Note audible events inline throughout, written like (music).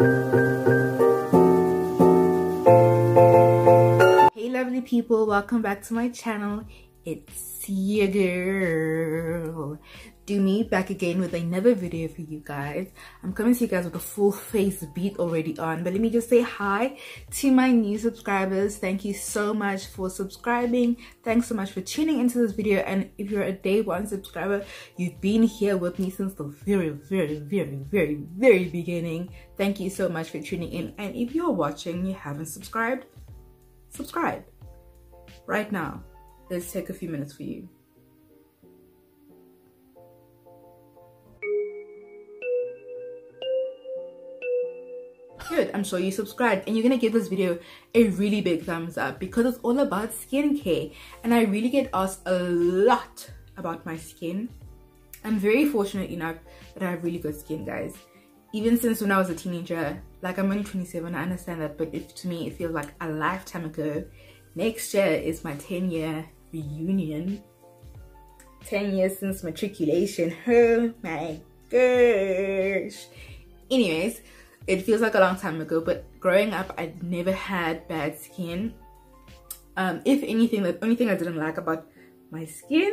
Hey lovely people, welcome back to my channel. It's your girl do me back again with another video for you guys. I'm coming to you guys with a full face beat already on but let me just say hi to my new subscribers. Thank you so much for subscribing. Thanks so much for tuning into this video. And if you're a day one subscriber you've been here with me since the very very very very very beginning. Thank you so much for tuning in. And if you're watching you haven't subscribed subscribe right now. Let's take a few minutes for you good. I'm sure you subscribed and you're gonna give this video a really big thumbs up because it's all about skincare and i really get asked a lot about my skin. I'm very fortunate enough that i have really good skin guys. Even since when i was a teenager like i'm only 27 i understand that but if to me it feels like a lifetime ago. Next year is my 10 year reunion. 10 years since matriculation. Oh my gosh. Anyways it feels like a long time ago but growing up i never had bad skin. Um if anything the only thing i didn't like about my skin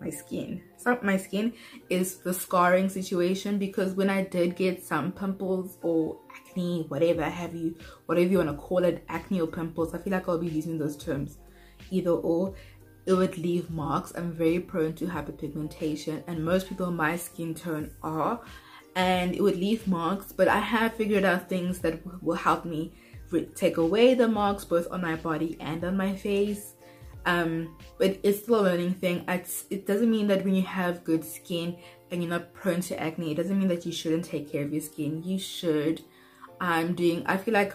my skin my skin is the scarring situation because when i did get some pimples or acne whatever have you whatever you want to call it acne or pimples i feel like i'll be using those terms. Either or it would leave marks. I'm very prone to hyperpigmentation and most people my skin tone are and it would leave marks but I have figured out things that will help me take away the marks both on my body and on my face. Um, but it's still a learning thing. It's, it doesn't mean that when you have good skin and you're not prone to acne it doesn't mean that you shouldn't take care of your skin. You should. I'm doing I feel like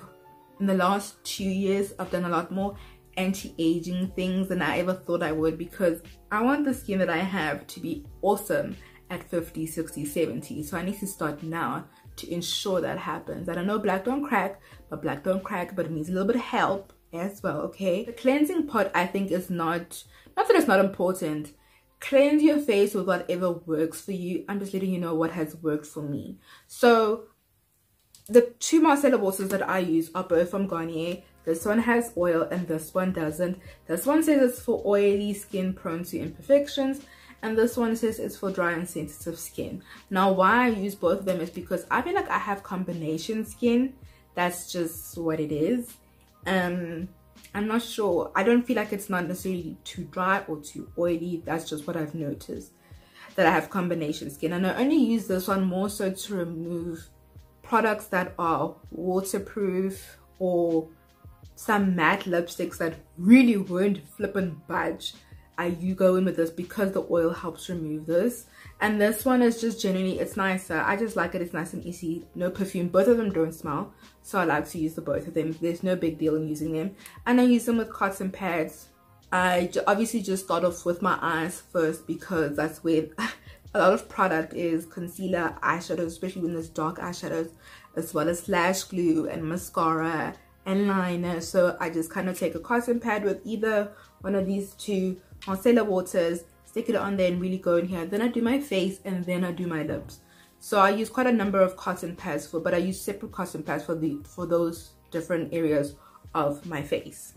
in the last two years I've done a lot more anti-aging things than I ever thought I would because I want the skin that I have to be awesome at 50, 60, 70. So I need to start now to ensure that happens. I don't know black don't crack, but black don't crack, but it needs a little bit of help as well, okay? The cleansing part I think is not, not that it's not important. Cleanse your face with whatever works for you. I'm just letting you know what has worked for me. So the two micellar waters that I use are both from Garnier. This one has oil and this one doesn't. This one says it's for oily skin prone to imperfections and this one says it's for dry and sensitive skin. Now why i use both of them is because i feel like i have combination skin. That's just what it is. Um i'm not sure. I don't feel like it's not necessarily too dry or too oily. That's just what i've noticed that i have combination skin. And i only use this one more so to remove products that are waterproof or some matte lipsticks that really won't flip and budge I you go in with this because the oil helps remove this. And this one is just generally it's nicer I just like it. It's nice and easy. No perfume. Both of them don't smell. So I like to use the both of them. There's no big deal in using them. And I use them with cotton pads. I obviously just start off with my eyes first because that's where (laughs) a lot of product is. Concealer eyeshadows especially when there's dark eyeshadows as well as lash glue and mascara and liner. So I just kind of take a cotton pad with either one of these two micellar waters stick it on there and really go in here. Then i do my face and then i do my lips. So i use quite a number of cotton pads for but i use separate cotton pads for the for those different areas of my face.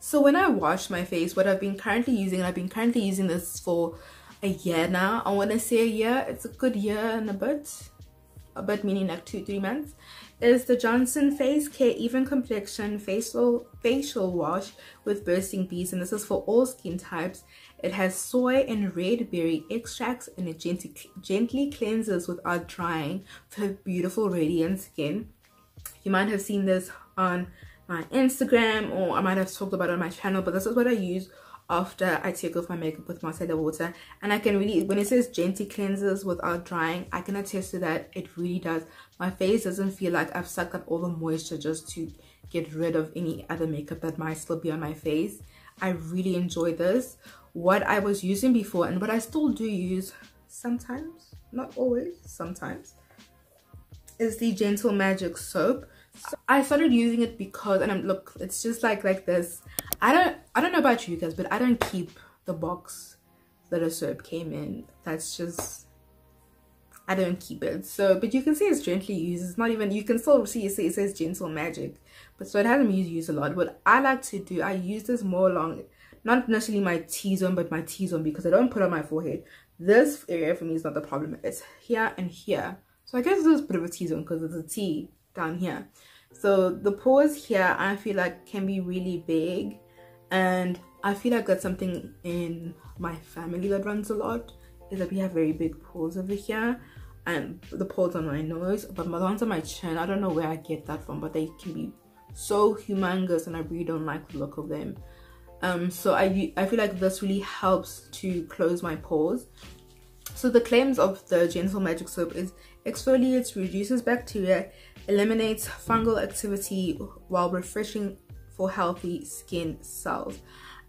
So when i wash my face what i've been currently using i've been currently using this for a year now. I want to say a year it's a good year and a bit a bit meaning like two three months is the Johnson Face Care Even Complexion Facial Facial Wash with Bursting Beads and this is for all skin types. It has soy and red berry extracts and it gently, gently cleanses without drying for beautiful radiant skin. You might have seen this on my Instagram or I might have talked about it on my channel but this is what I use after I take off my makeup with micellar water. And I can really when it says gently cleanses without drying I can attest to that it really does. My face doesn't feel like I've sucked up all the moisture just to get rid of any other makeup that might still be on my face. I really enjoy this. What I was using before and what I still do use sometimes not always sometimes is the gentle magic soap so I started using it because and I'm look it's just like like this I don't I don't know about you guys but I don't keep the box that a soap came in that's just I don't keep it. So, but you can see it's gently used. It's not even, you can still see it, it says gentle magic. But so it hasn't been used a lot. What I like to do, I use this more along, not necessarily my T-zone, but my T-zone because I don't put on my forehead. This area for me is not the problem. It's here and here. So I guess this is a bit of a T-zone because it's a T down here. So the pores here, I feel like can be really big. And I feel like that's something in my family that runs a lot is that we have very big pores over here and the pores on my nose but my ones on my chin i don't know where i get that from but they can be so humongous and i really don't like the look of them um so i i feel like this really helps to close my pores so the claims of the gentle magic soap is exfoliates reduces bacteria eliminates fungal activity while refreshing for healthy skin cells.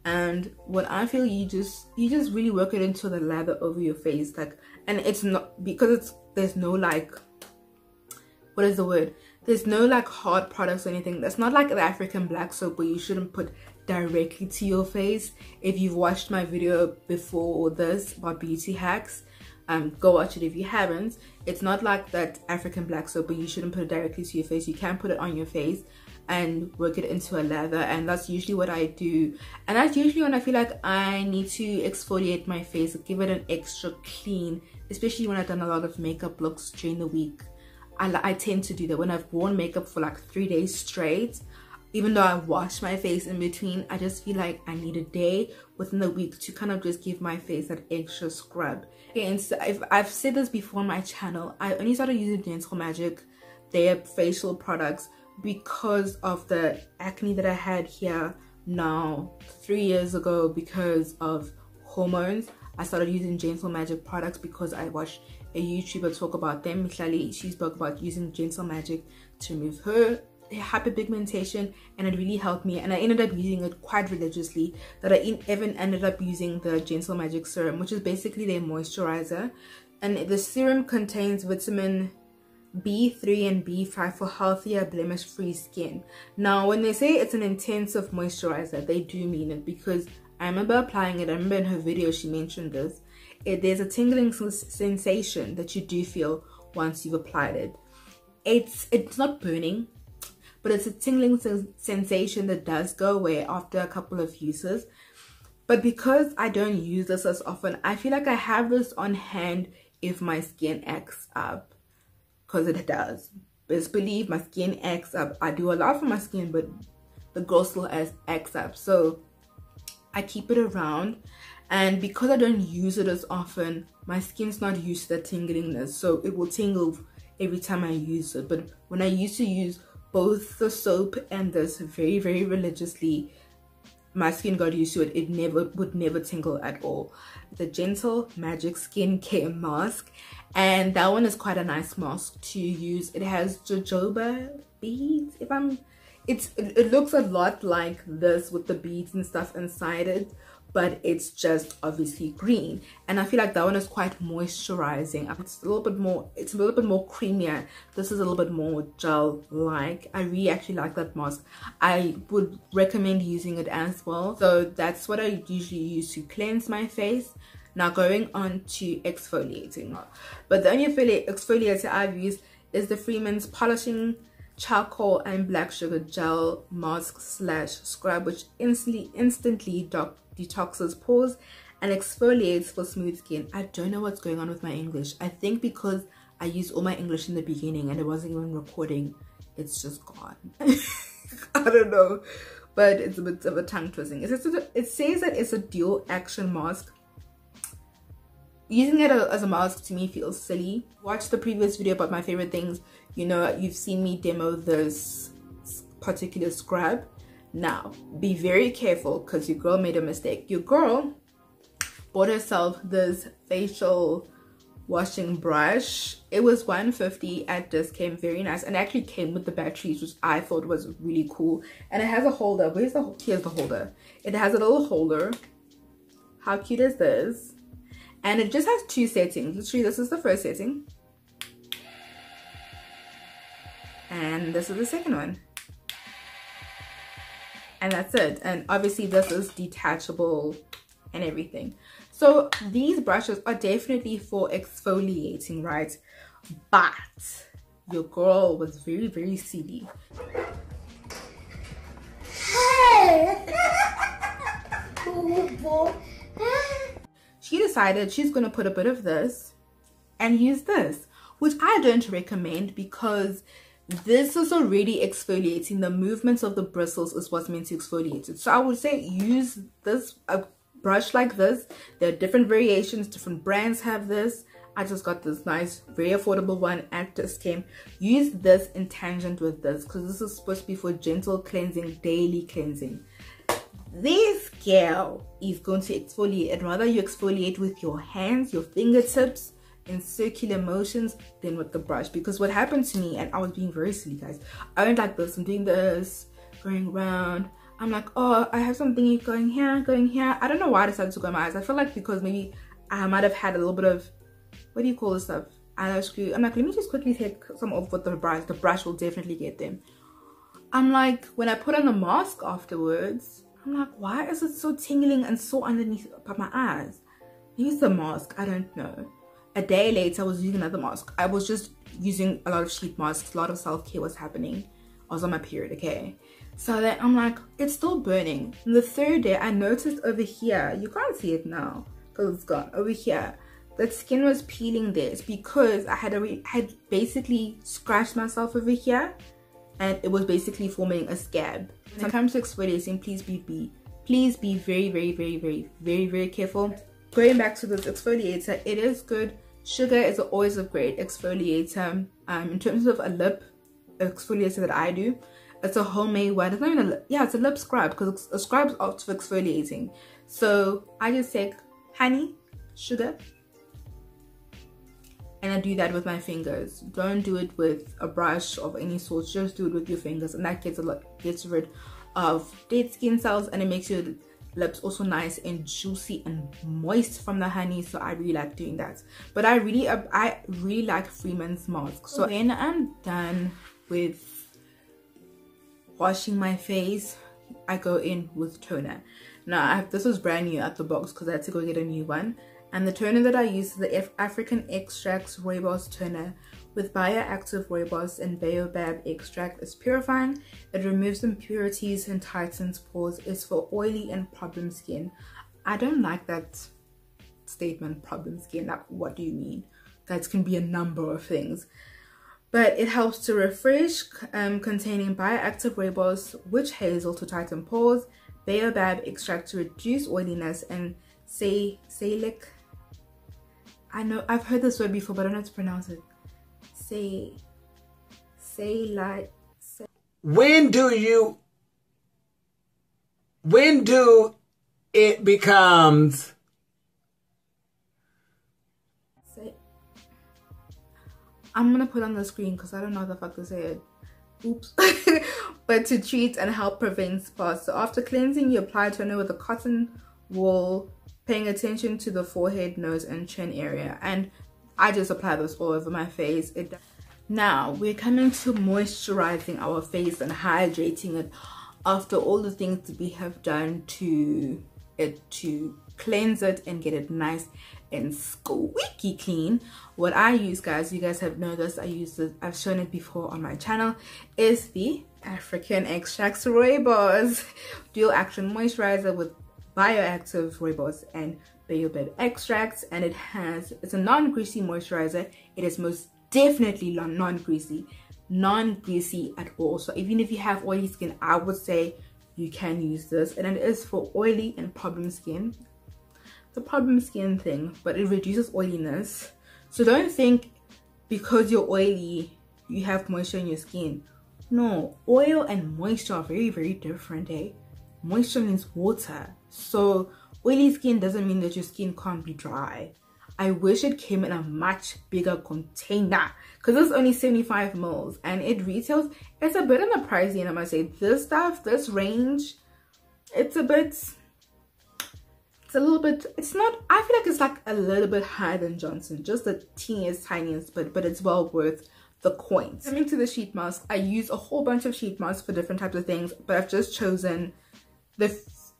And what i feel you just you just really work it into the lather over your face. Like and it's not because it's there's no like what is the word? There's no like hard products or anything. That's not like the african black soap where you shouldn't put directly to your face. If you've watched my video before this about beauty hacks um go watch it if you haven't. It's not like that african black soap but you shouldn't put it directly to your face. You can put it on your face and work it into a lather and that's usually what I do. And that's usually when I feel like I need to exfoliate my face give it an extra clean especially when I've done a lot of makeup looks during the week. I, I tend to do that. When I've worn makeup for like three days straight even though I wash my face in between I just feel like I need a day within the week to kind of just give my face that extra scrub. And so I've, I've said this before on my channel I only started using Gentle Magic their facial products because of the acne that I had here now three years ago because of hormones. I started using Gentle Magic products because I watched a YouTuber talk about them. Mihlali she spoke about using Gentle Magic to remove her hyperpigmentation and it really helped me and I ended up using it quite religiously that I even ended up using the Gentle Magic serum which is basically their moisturizer and the serum contains vitamin B3 and B5 for healthier blemish-free skin. Now, when they say it's an intensive moisturizer, they do mean it because I remember applying it. I remember in her video she mentioned this. It, there's a tingling sensation that you do feel once you've applied it. It's it's not burning, but it's a tingling sensation that does go away after a couple of uses. But because I don't use this as often, I feel like I have this on hand if my skin acts up because it does. Best believe my skin acts up. I do a lot for my skin, but the girl still acts up. So I keep it around. And because I don't use it as often, my skin's not used to the tinglingness. So it will tingle every time I use it. But when I used to use both the soap and this very, very religiously, my skin got used to it. It never would never tingle at all. The Gentle Magic Skincare Mask and that one is quite a nice mask to use it has jojoba beads if i'm it's it, it looks a lot like this with the beads and stuff inside it but it's just obviously green. And i feel like that one is quite moisturizing. It's a little bit more it's a little bit more creamier. This is a little bit more gel like i really actually like that mask. I would recommend using it as well. So that's what i usually use to cleanse my face. Now going on to exfoliating. But the only exfoliator I've used is the Freeman's Polishing Charcoal and Black Sugar Gel Mask Slash Scrub, which instantly, instantly detoxes pores and exfoliates for smooth skin. I don't know what's going on with my English. I think because I used all my English in the beginning and it wasn't even recording, it's just gone. (laughs) I don't know, but it's a bit of a tongue twisting. It says, it says that it's a dual action mask using it as a mask to me feels silly. Watch the previous video about my favorite things. You know you've seen me demo this particular scrub. Now be very careful because your girl made a mistake. Your girl bought herself this facial washing brush. It was 150 at this came very nice and actually came with the batteries which i thought was really cool. And it has a holder. Where's the here's the holder. It has a little holder. How cute is this and it just has two settings literally this is the first setting and this is the second one and that's it and obviously this is detachable and everything. So these brushes are definitely for exfoliating, right? But your girl was very, very silly. (laughs) (laughs) decided she's going to put a bit of this and use this, which I don't recommend because this is already exfoliating. The movements of the bristles is what's meant to exfoliate it. So I would say use this a brush like this. There are different variations, different brands have this. I just got this nice, very affordable one at Dis-Chem. Use this in tangent with this because this is supposed to be for gentle cleansing, daily cleansing. This girl is going to exfoliate and rather you exfoliate with your hands, your fingertips, in circular motions than with the brush. Because what happened to me and I was being very silly guys. I went like this. I'm doing this going around I'm like oh I have something going here going here. I don't know why I decided to go in my eyes. I feel like because maybe I might have had a little bit of what do you call this stuff? Eyelash glue I'm like let me just quickly take some off with the brush. The brush will definitely get them. I'm like when I put on the mask afterwards I'm like why is it so tingling and so underneath by my eyes? Use the mask I don't know. A day later I was using another mask. I was just using a lot of sheet masks a lot of self-care was happening. I was on my period okay? So then I'm like it's still burning. And the third day I noticed over here you can't see it now because it's gone over here the skin was peeling there. It's because I had already had basically scratched myself over here and it was basically forming a scab when it comes to exfoliating please be, be please be very very very very very very careful going back to this exfoliator it is good Sugar is always a great exfoliator. Um, in terms of a lip exfoliator that I do, it's a homemade one. It's not even a yeah, it's a lip scrub because a scrub is out for exfoliating. So I just take honey, sugar, and I do that with my fingers. Don't do it with a brush of any sort. Just do it with your fingers, and that gets a lot gets rid of dead skin cells, and it makes your lips also nice and juicy and moist from the honey. So i really like doing that. But i really uh, i really like freeman's mask. So when i'm done with washing my face i go in with toner. Now have, this was brand new at the box because i had to go get a new one and the toner that i use is the F african extracts rooibos toner with bioactive rooibos and baobab extract is purifying. It removes impurities and tightens pores. It's for oily and problem skin. I don't like that statement, problem skin. Like, what do you mean? That can be a number of things. But it helps to refresh, um, containing bioactive rooibos, witch hazel to tighten pores, baobab extract to reduce oiliness, and say salic. I know I've heard this word before, but I don't know how to pronounce it. Say say like say. when do you when do it becomes? Say I'm gonna put on the screen because I don't know how the fuck to say it. Oops. (laughs) But to treat and help prevent spots so after cleansing you apply toner with a cotton wool paying attention to the forehead nose and chin area and I just apply this all over my face. It now we're coming to moisturizing our face and hydrating it after all the things we have done to it to cleanse it and get it nice and squeaky clean what i use guys you guys have noticed i use this i've shown it before on my channel is the african extracts rooibos (laughs) dual action moisturizer with bioactive rooibos and baobab extracts and it has it's a non-greasy moisturizer. It is most definitely non-greasy non-greasy at all. So even if you have oily skin i would say you can use this. And it is for oily and problem skin. The problem skin thing but it reduces oiliness. So don't think because you're oily you have moisture in your skin. No oil and moisture are very very different eh moisture means water so Oily skin doesn't mean that your skin can't be dry. I wish it came in a much bigger container because it's only 75 mils and it retails, it's a bit on the pricey and I must say this stuff, this range, it's a bit, it's a little bit, it's not, I feel like it's like a little bit higher than Johnson, just the teeniest, tiniest bit, but it's well worth the coins. Coming to the sheet mask, I use a whole bunch of sheet masks for different types of things, but I've just chosen the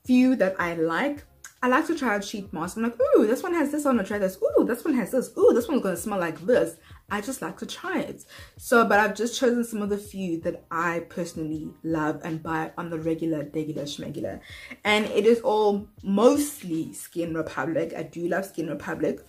few that I like I like to try out sheet masks. I'm like, ooh, this one has this. I want to try this. Ooh, this one has this. Ooh, this one's to smell like this. I just like to try it. So, but I've just chosen some of the few that I personally love and buy on the regular, regular, schmegular. And it is all mostly Skin Republic. I do love Skin Republic.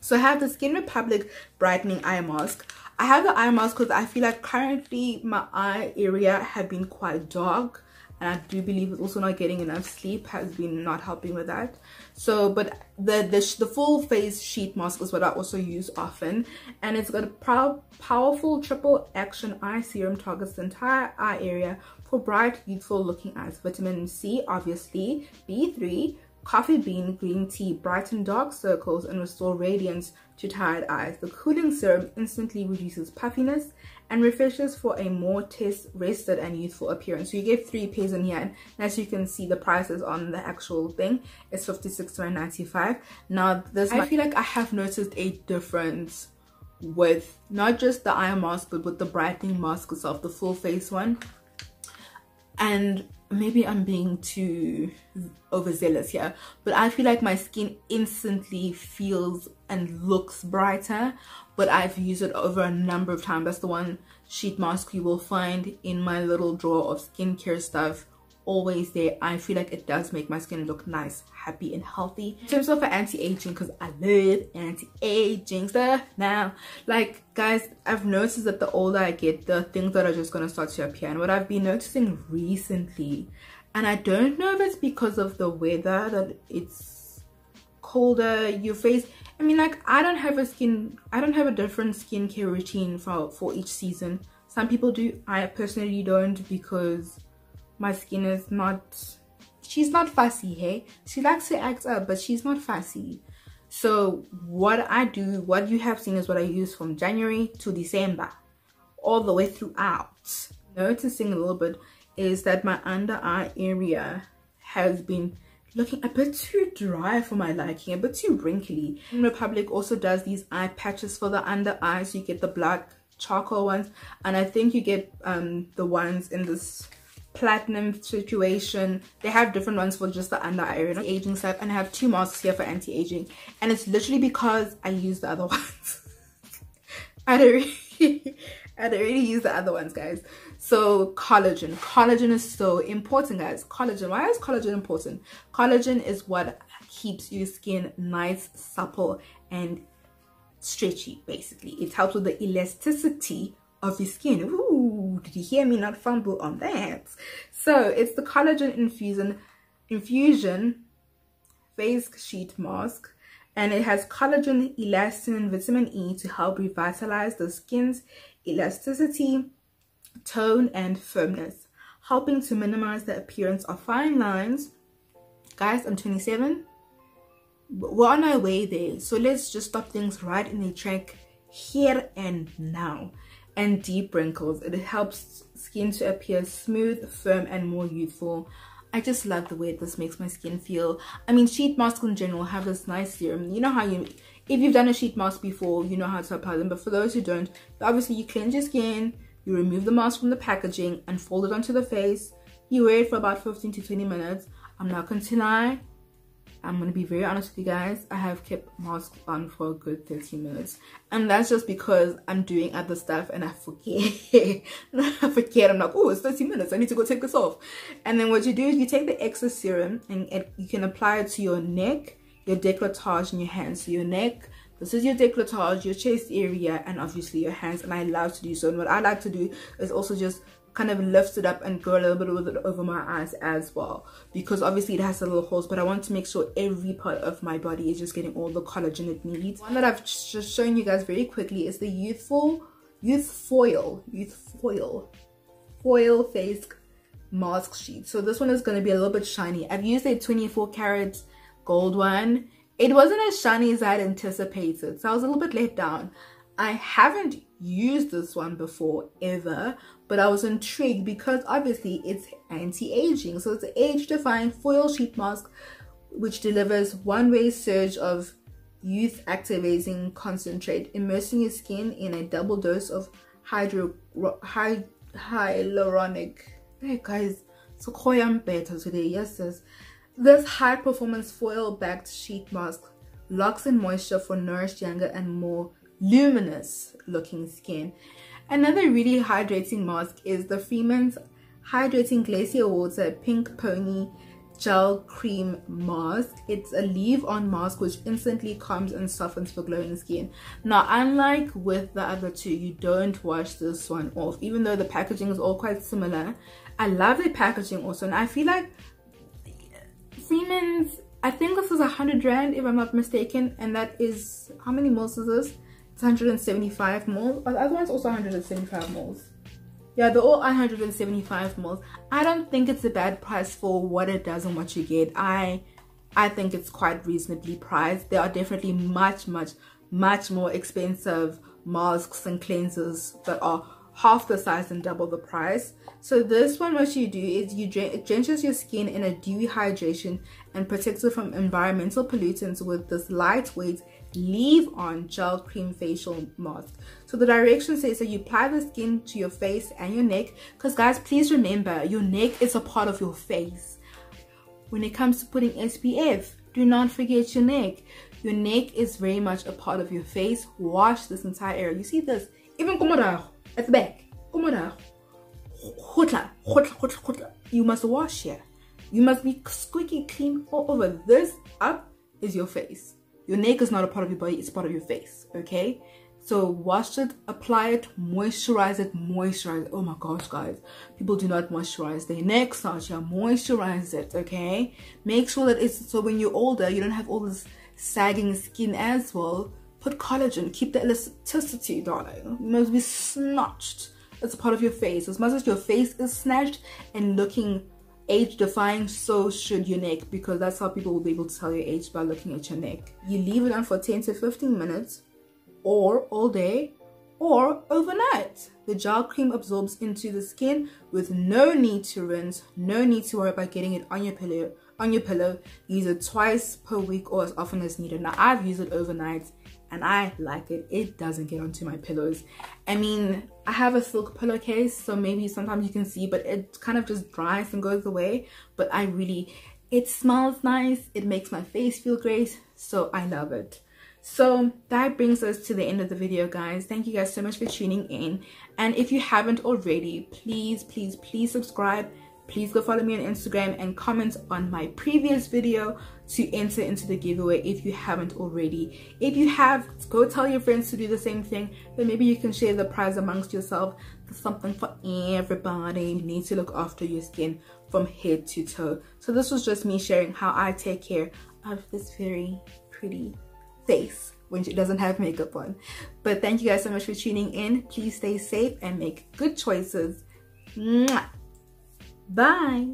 So I have the Skin Republic Brightening Eye Mask. I have the eye mask because I feel like currently my eye area have been quite dark and I do believe also not getting enough sleep has been not helping with that. So, but the the, the full face sheet mask is what I also use often, and it's got a pow powerful triple action eye serum targets the entire eye area for bright, youthful looking eyes. Vitamin C, obviously, B3, coffee bean green tea brighten dark circles and restore radiance to tired eyes. The cooling serum instantly reduces puffiness and refreshes for a more test rested and youthful appearance. So you get three pairs in here and as you can see the prices on the actual thing is 56 to 95 Now this I feel like I have noticed a difference with not just the eye mask but with the brightening mask itself, the full face one. And maybe I'm being too overzealous here, but I feel like my skin instantly feels and looks brighter, but I've used it over a number of times. That's the one sheet mask you will find in my little drawer of skincare stuff always there. I feel like it does make my skin look nice happy and healthy. In terms of anti-aging because i love anti-aging stuff now. Like guys i've noticed that the older i get the things that are just going to start to appear. And what i've been noticing recently and i don't know if it's because of the weather that it's colder your face i mean like i don't have a skin i don't have a different skincare routine for for each season. Some people do. I personally don't because my skin is not she's not fussy hey? She likes to act up but she's not fussy. So what i do what you have seen is what i use from january to december all the way throughout. Noticing a little bit is that my under eye area has been looking a bit too dry for my liking a bit too wrinkly. Republic also does these eye patches for the under eyes. You get the black charcoal ones and i think you get um the ones in this platinum situation. They have different ones for just the under eye area aging stuff and i have two masks here for anti-aging. And it's literally because i use the other (laughs) ones. I don't really i don't really use the other ones guys. So collagen. Collagen is so important guys. Collagen. Why is collagen important? Collagen is what keeps your skin nice supple and stretchy basically. It helps with the elasticity of your skin. Ooh, did you hear me not fumble on that? So it's the collagen infusion infusion face sheet mask and it has collagen, elastin, and vitamin E to help revitalize the skin's elasticity, tone, and firmness, helping to minimize the appearance of fine lines. Guys, I'm 27. We're on our way there, so let's just stop things right in the track here and now and deep wrinkles. It helps skin to appear smooth, firm, and more youthful. I just love the way this makes my skin feel. I mean, sheet masks in general have this nice serum. You know how you, if you've done a sheet mask before, you know how to apply them. But for those who don't, obviously you cleanse your skin, you remove the mask from the packaging and fold it onto the face. You wear it for about 15 to 20 minutes. I'm not going to lie, I'm gonna be very honest with you guys. I have kept mask on for a good 30 minutes, and that's just because I'm doing other stuff and I forget. (laughs) I forget. I'm like, oh, it's 30 minutes. I need to go take this off. And then what you do is you take the excess serum and it, you can apply it to your neck, your décolletage, and your hands. So your neck. This is your décolletage, your chest area, and obviously your hands. And I love to do so. And what I like to do is also just kind of lift it up and go a little bit with it over my eyes as well because obviously it has a little holes but I want to make sure every part of my body is just getting all the collagen it needs. One that I've just shown you guys very quickly is the Youthful Youth Foil Youth Foil Foil Face Mask Sheet. So this one is going to be a little bit shiny. I've used a 24 karat gold one. It wasn't as shiny as I had anticipated so I was a little bit let down. I haven't used this one before ever but I was intrigued because obviously it's anti-aging. So it's an age-defying foil sheet mask which delivers one-way surge of youth activating concentrate, immersing your skin in a double dose of hydro hy, hyaluronic. Hey guys, so I'm better today. Yes, yes. This high performance foil backed sheet mask locks in moisture for nourished younger and more luminous looking skin. Another really hydrating mask is the Freeman's Hydrating Glacier Water Pink Peony Gel Cream Mask. It's a leave-on mask which instantly calms and softens for glowing skin. Now, unlike with the other two, you don't wash this one off. Even though the packaging is all quite similar, I love the packaging also. And I feel like Freeman's, I think this is a 100 rand if I'm not mistaken. And that is, how many mils is this? It's 175 mils. But the other one's also 175 mils yeah they're all 175 mils i don't think it's a bad price for what it does and what you get. I i think it's quite reasonably priced. There are definitely much much much more expensive masks and cleansers that are half the size and double the price. So this one what you do is you it drenches your skin in a dewy hydration and protects it from environmental pollutants with this lightweight leave on gel cream facial mask so the direction says that you apply the skin to your face and your neck because guys please remember your neck is a part of your face. When it comes to putting spf do not forget your neck. Your neck is very much a part of your face. Wash this entire area. You see this? Even at the back. You must wash here. You must be squeaky clean all over. This up is your face your neck is not a part of your body, it's part of your face, okay? So wash it, apply it, moisturize it, moisturize it. Oh my gosh, guys. People do not moisturize their neck, Sasha. Moisturize it, okay? Make sure that it's so when you're older, you don't have all this sagging skin as well. Put collagen, keep the elasticity, darling. Must be snatched. It's a part of your face. As much as your face is snatched and looking age defying so should your neck because that's how people will be able to tell your age by looking at your neck. You leave it on for 10 to 15 minutes or all day or overnight. The gel cream absorbs into the skin with no need to rinse no need to worry about getting it on your pillow on your pillow. Use it twice per week or as often as needed. Now i've used it overnight and I like it. It doesn't get onto my pillows. I mean, I have a silk pillowcase, so maybe sometimes you can see, but it kind of just dries and goes away. But I really, it smells nice. It makes my face feel great, so I love it. So that brings us to the end of the video, guys. Thank you guys so much for tuning in. And if you haven't already, please, please, please subscribe please go follow me on Instagram and comment on my previous video to enter into the giveaway if you haven't already. If you have, go tell your friends to do the same thing. Then maybe you can share the prize amongst yourself. There's something for everybody. You need to look after your skin from head to toe. So this was just me sharing how I take care of this very pretty face when she doesn't have makeup on. But thank you guys so much for tuning in. Please stay safe and make good choices. Mwah! Bye.